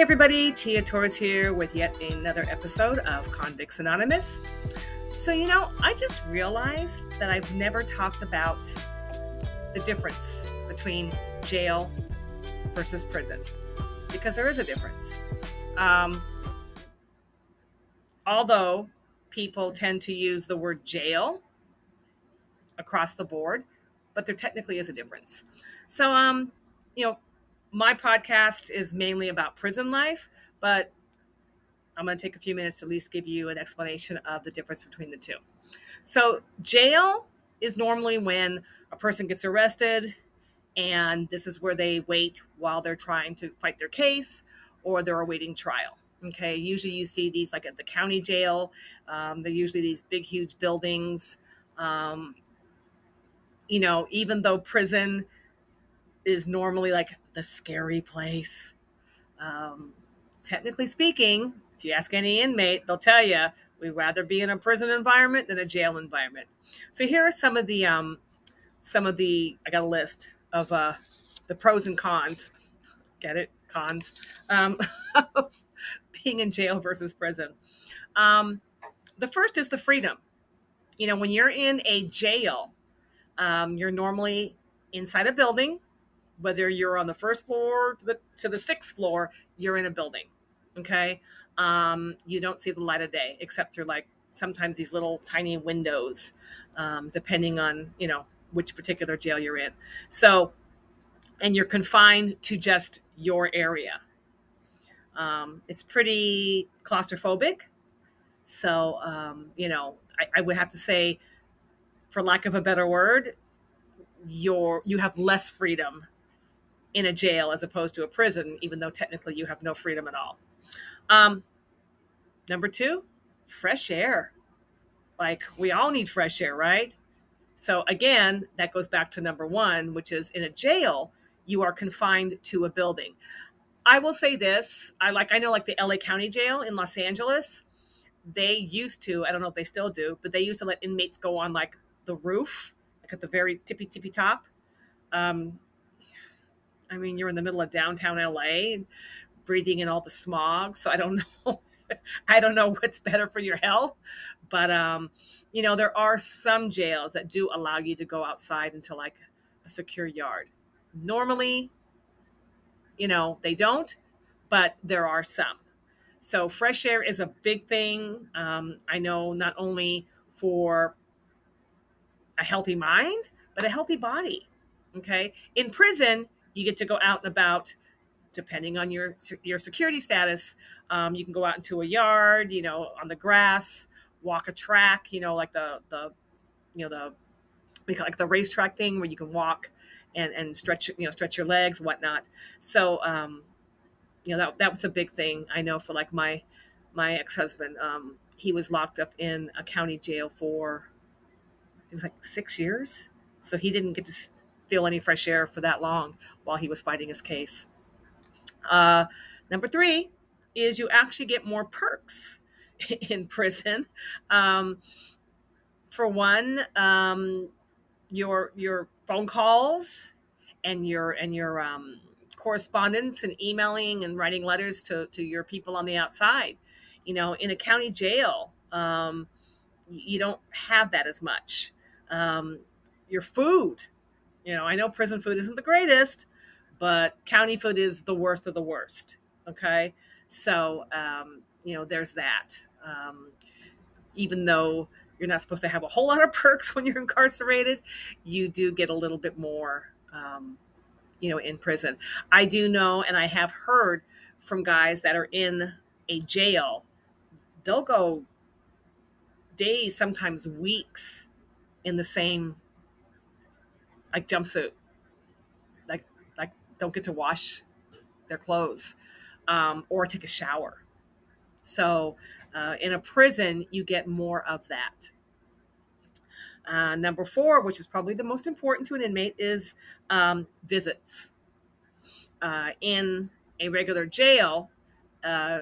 Hey everybody, Tia Torres here with yet another episode of Convicts Anonymous. So, you know, I just realized that I've never talked about the difference between jail versus prison because there is a difference. Um, although people tend to use the word jail across the board, but there technically is a difference. So, um, you know, my podcast is mainly about prison life, but I'm going to take a few minutes to at least give you an explanation of the difference between the two. So, jail is normally when a person gets arrested, and this is where they wait while they're trying to fight their case or they're awaiting trial. Okay, usually you see these like at the county jail. Um, they're usually these big, huge buildings. Um, you know, even though prison is normally like the scary place. Um, technically speaking, if you ask any inmate, they'll tell you we'd rather be in a prison environment than a jail environment. So here are some of the um, some of the I got a list of uh, the pros and cons. Get it? Cons um, of being in jail versus prison. Um, the first is the freedom. You know, when you're in a jail, um, you're normally inside a building whether you're on the first floor to the to the sixth floor, you're in a building. Okay. Um, you don't see the light of day except through like sometimes these little tiny windows, um, depending on you know which particular jail you're in. So, and you're confined to just your area. Um, it's pretty claustrophobic. So, um, you know, I, I would have to say, for lack of a better word, you're you have less freedom in a jail as opposed to a prison, even though technically you have no freedom at all. Um, number two, fresh air. Like we all need fresh air, right? So again, that goes back to number one, which is in a jail, you are confined to a building. I will say this: I like I know like the LA County Jail in Los Angeles. They used to, I don't know if they still do, but they used to let inmates go on like the roof, like at the very tippy tippy top. Um, I mean, you're in the middle of downtown LA, breathing in all the smog. So I don't know. I don't know what's better for your health, but um, you know, there are some jails that do allow you to go outside into like a secure yard. Normally, you know, they don't, but there are some. So fresh air is a big thing. Um, I know not only for a healthy mind, but a healthy body. Okay. In prison, you get to go out and about depending on your your security status. Um, you can go out into a yard you know on the grass walk a track you know like the the you know the like the racetrack thing where you can walk and and stretch you know stretch your legs whatnot. So um, you know that that was a big thing i know for like my my ex-husband. Um, he was locked up in a county jail for it was like six years. So he didn't get to feel any fresh air for that long while he was fighting his case. Uh, number three is you actually get more perks in prison. Um, for one, um, your your phone calls and your and your um, correspondence and emailing and writing letters to to your people on the outside. You know, in a county jail, um, you don't have that as much. Um, your food you know, I know prison food isn't the greatest, but county food is the worst of the worst. Okay. So, um, you know, there's that. Um, even though you're not supposed to have a whole lot of perks when you're incarcerated, you do get a little bit more, um, you know, in prison. I do know, and I have heard from guys that are in a jail, they'll go days, sometimes weeks in the same like jumpsuit, like like don't get to wash their clothes um, or take a shower. So uh, in a prison, you get more of that. Uh, number four, which is probably the most important to an inmate, is um, visits. Uh, in a regular jail, uh,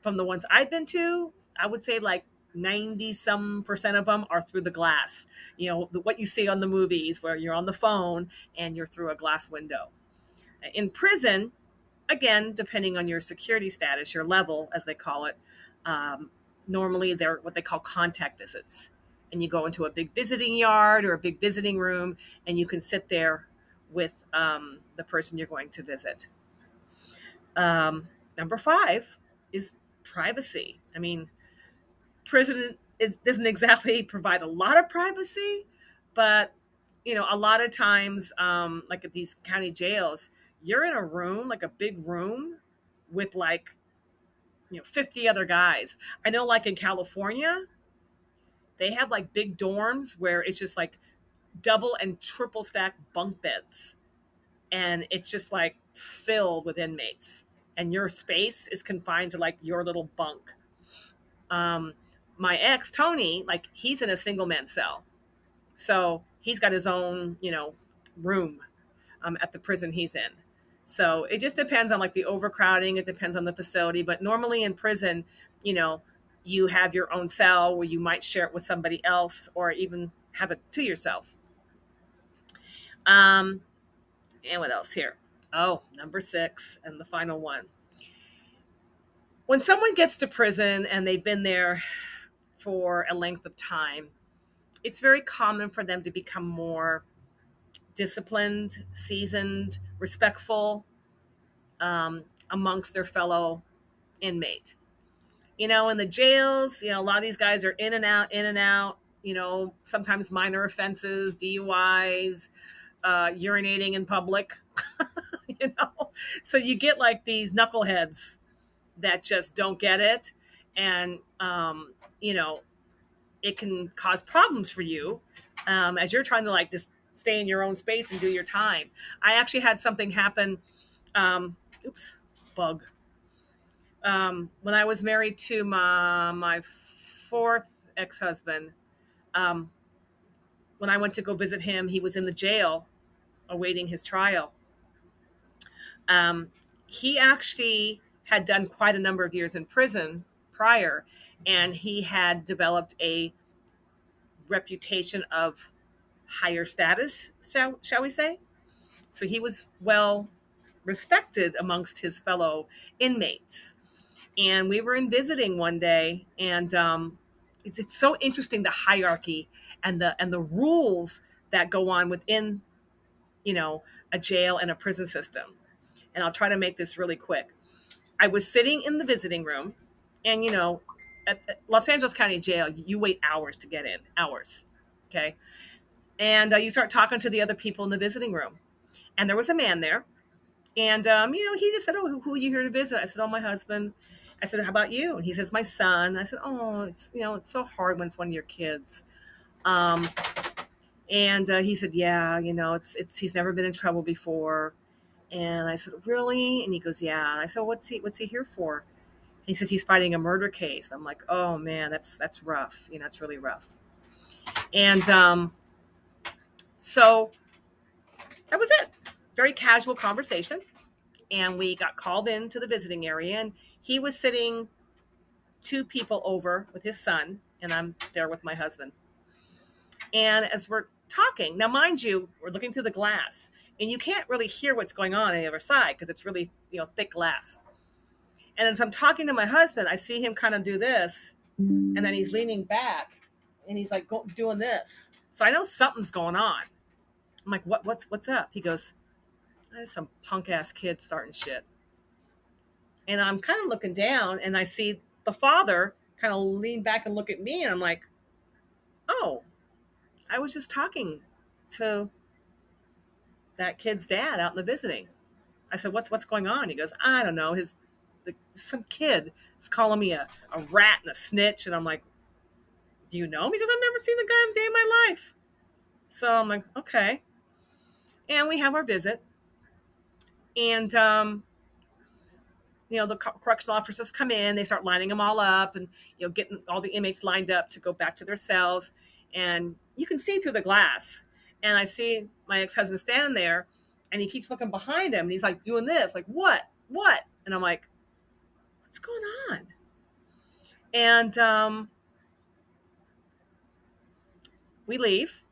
from the ones I've been to, I would say like 90 some percent of them are through the glass. You know, the, what you see on the movies where you're on the phone and you're through a glass window. In prison, again, depending on your security status, your level, as they call it, um, normally they're what they call contact visits. And you go into a big visiting yard or a big visiting room, and you can sit there with um, the person you're going to visit. Um, number five is privacy. I mean, prison is, doesn't exactly provide a lot of privacy, but you know, a lot of times, um, like at these county jails, you're in a room, like a big room, with like, you know, 50 other guys. I know, like in California, they have like big dorms where it's just like double and triple stack bunk beds. And it's just like filled with inmates. And your space is confined to like your little bunk. Um, my ex, Tony, like he's in a single man cell. So he's got his own, you know, room um, at the prison he's in. So it just depends on like the overcrowding. It depends on the facility. But normally in prison, you know, you have your own cell where you might share it with somebody else or even have it to yourself. Um, and what else here? Oh, number six, and the final one. When someone gets to prison and they've been there for a length of time, it's very common for them to become more disciplined, seasoned, respectful um, amongst their fellow inmate. You know, in the jails, you know, a lot of these guys are in and out, in and out, you know, sometimes minor offenses, DUIs, uh, urinating in public, you know. So you get like these knuckleheads that just don't get it. And, um, you know, it can cause problems for you um, as you're trying to like just stay in your own space and do your time. I actually had something happen. Um, oops, bug. Um, when I was married to my my fourth ex husband, um, when I went to go visit him, he was in the jail, awaiting his trial. Um, he actually had done quite a number of years in prison prior, and he had developed a reputation of higher status, shall, shall we say. So he was well respected amongst his fellow inmates. And we were in visiting one day, and um, it's, it's so interesting the hierarchy and the and the rules that go on within, you know, a jail and a prison system. And I'll try to make this really quick. I was sitting in the visiting room, and you know, at, Los Angeles County Jail, you wait hours to get in, hours. Okay, and uh, you start talking to the other people in the visiting room. And there was a man there. And, um, you know, he just said, Oh, who, who are you here to visit? I said, Oh, my husband. I said, How about you? And he says, My son. I said, Oh, it's, you know, it's so hard when it's one of your kids. Um, and uh, he said, Yeah, you know, it's, it's, he's never been in trouble before. And I said, Really? And he goes, Yeah. And I said, What's he, what's he here for? He says, He's fighting a murder case. I'm like, Oh, man, that's, that's rough. You know, it's really rough. And, um, so that was it. Very casual conversation. And we got called into the visiting area, and he was sitting two people over with his son, and I'm there with my husband. And as we're talking, now mind you, we're looking through the glass, and you can't really hear what's going on on the other side because it's really you know thick glass. And as I'm talking to my husband, I see him kind of do this, and then he's leaning back, and he's like go, doing this. So I know something's going on. I'm like, what, what's, what's up? He goes, there's some punk ass kid starting shit. And I'm kind of looking down and I see the father kind of lean back and look at me. And I'm like, oh, I was just talking to that kid's dad out in the visiting. I said, what's, what's going on? He goes, I don't know. His, some kid is calling me a, a rat and a snitch. And I'm like, do you know? Because I've never seen the guy a day in my life. So I'm like, okay and we have our visit. And, um, you know, the correctional officers come in, they start lining them all up and, you know, getting all the inmates lined up to go back to their cells. And you can see through the glass. And I see my ex husband standing there and he keeps looking behind him and he's like doing this, like, what? What? And I'm like, what's going on? And um, we leave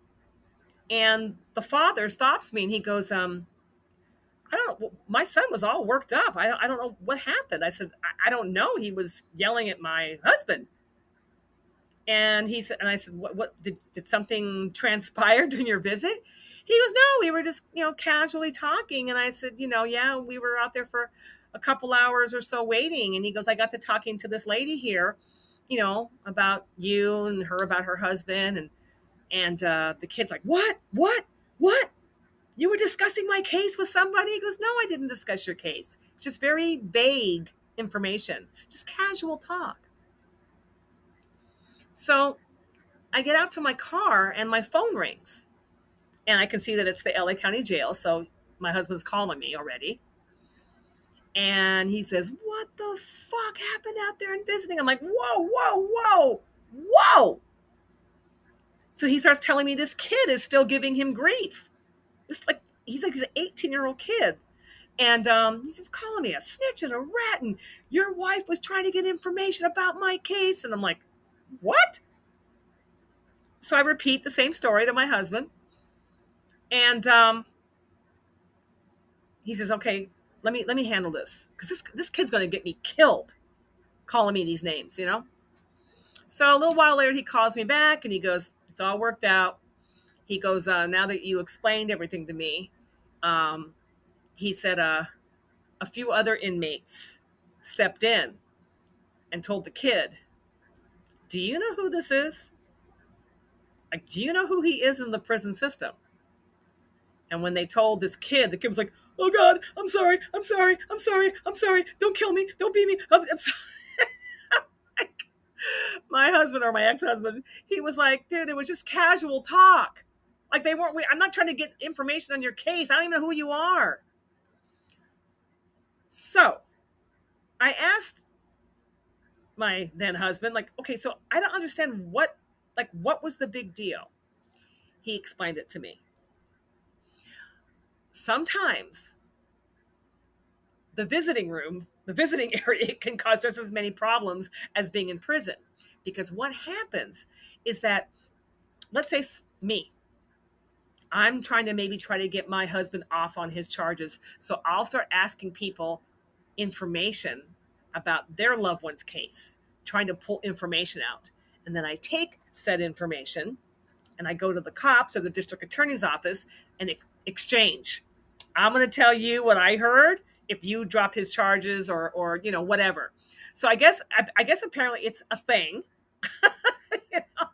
and the father stops me and he goes, um, I don't know, my son was all worked up. I, I don't know what happened. I said, I, I don't know. He was yelling at my husband. And he said, and I said, what, what did, did something transpire during your visit? He goes, no, we were just, you know, casually talking. And I said, you know, yeah, we were out there for a couple hours or so waiting. And he goes, I got to talking to this lady here, you know, about you and her about her husband. And, and uh, the kid's like, what, what, what? You were discussing my case with somebody? He goes, No, I didn't discuss your case. Just very vague information, just casual talk. So I get out to my car and my phone rings. And I can see that it's the LA County Jail. So my husband's calling me already. And he says, What the fuck happened out there and visiting? I'm like, Whoa, whoa, whoa, whoa. So he starts telling me this kid is still giving him grief. It's like he's like he's an 18 year old kid. And um, he's just calling me a snitch and a rat, and your wife was trying to get information about my case. And I'm like, what? So I repeat the same story to my husband. And um, he says, okay, let me let me handle this. Because this this kid's gonna get me killed calling me these names, you know? So a little while later he calls me back and he goes, It's all worked out he goes, uh, now that you explained everything to me, um, he said uh, a few other inmates stepped in and told the kid, Do you know who this is? Like, do you know who he is in the prison system? And when they told this kid, the kid was like, Oh God, I'm sorry, I'm sorry, I'm sorry, I'm sorry. Don't kill me, don't beat me. I'm, I'm sorry. my husband or my ex-husband, he was like, dude, it was just casual talk. Like they weren't. I'm not trying to get information on your case. I don't even know who you are. So, I asked my then husband, like, okay, so I don't understand what, like, what was the big deal? He explained it to me. Sometimes the visiting room, the visiting area can cause just as many problems as being in prison. Because what happens is that, let's say me, I'm trying to maybe try to get my husband off on his charges. So I'll start asking people information about their loved one's case, trying to pull information out. And then I take said information and I go to the cops or the district attorney's office and exchange. I'm going to tell you what I heard if you drop his charges or or you know whatever. So I guess I, I guess apparently it's a thing. you know,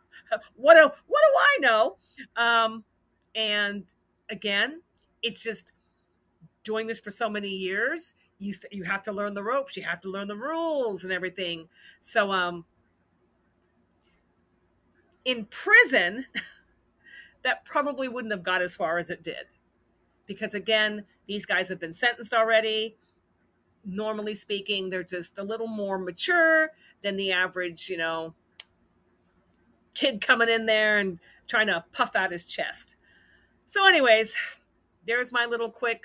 what do what do I know? Um, and again, it's just doing this for so many years. You you have to learn the ropes. You have to learn the rules and everything. So um, in prison, that probably wouldn't have got as far as it did, because again, these guys have been sentenced already. Normally speaking, they're just a little more mature than the average, you know, kid coming in there and trying to puff out his chest. So, anyways, there's my little quick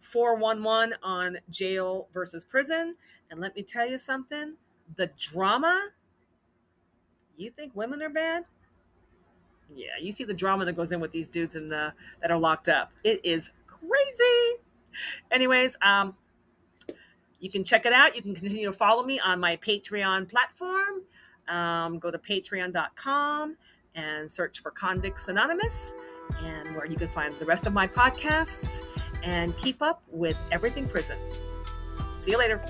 411 on jail versus prison. And let me tell you something the drama, you think women are bad? Yeah, you see the drama that goes in with these dudes in the that are locked up. It is crazy. Anyways, um, you can check it out. You can continue to follow me on my Patreon platform. Um, go to patreon.com and search for Convicts Anonymous and where you can find the rest of my podcasts and keep up with everything prison. See you later.